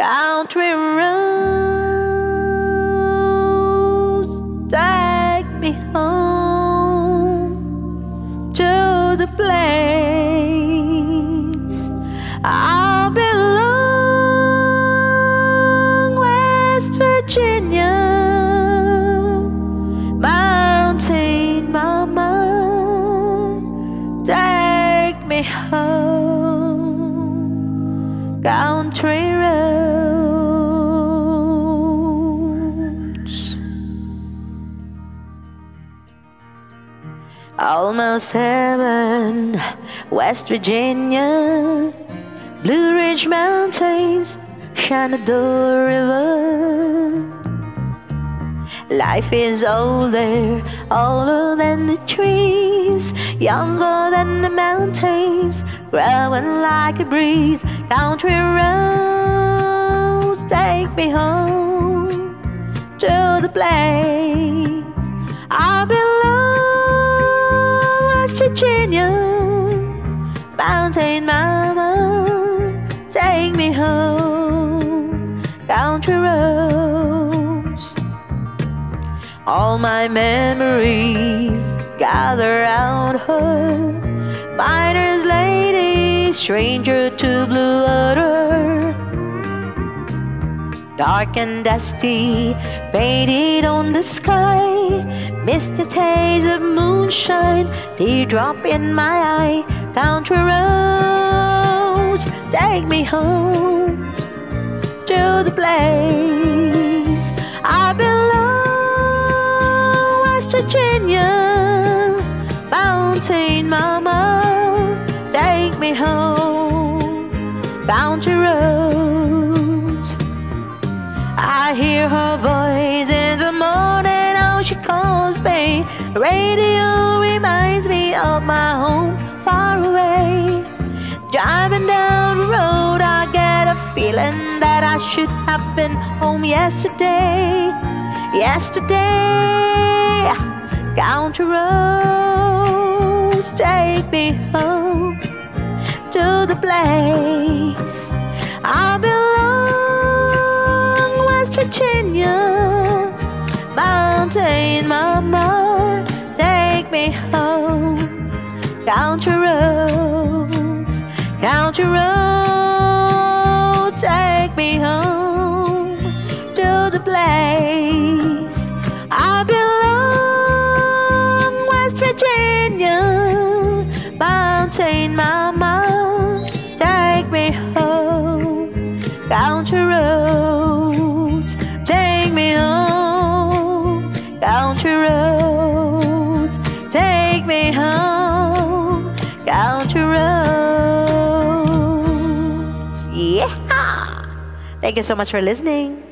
country roads take me home to the place I belong, West Virginia, Mountain Mama, take me home, country Almost heaven, West Virginia, Blue Ridge Mountains, Shenandoah River. Life is older, older than the trees, younger than the mountains, growing like a breeze. Country roads take me home to the place I belong, West Virginia, Mountain Mama, take me home, country roads. All my memories gather around her, miner's lady, stranger to blue water. Dark and dusty, faded on the sky. Misty taste of moonshine, teardrop in my eye. Country roads, take me home to the place I belong, West Virginia. Mountain Mama, take me home. Country roads. I hear her voice calls me. Radio reminds me of my home far away. Driving down the road, I get a feeling that I should have been home yesterday. Yesterday, country roads take me home to the place I belong, West Virginia, me home, country roads, country roads, take me home to the place I belong, West Virginia, Mountain Mama, take me home, country roads, take me home, country roads, me home, country roads. Yeah! Thank you so much for listening.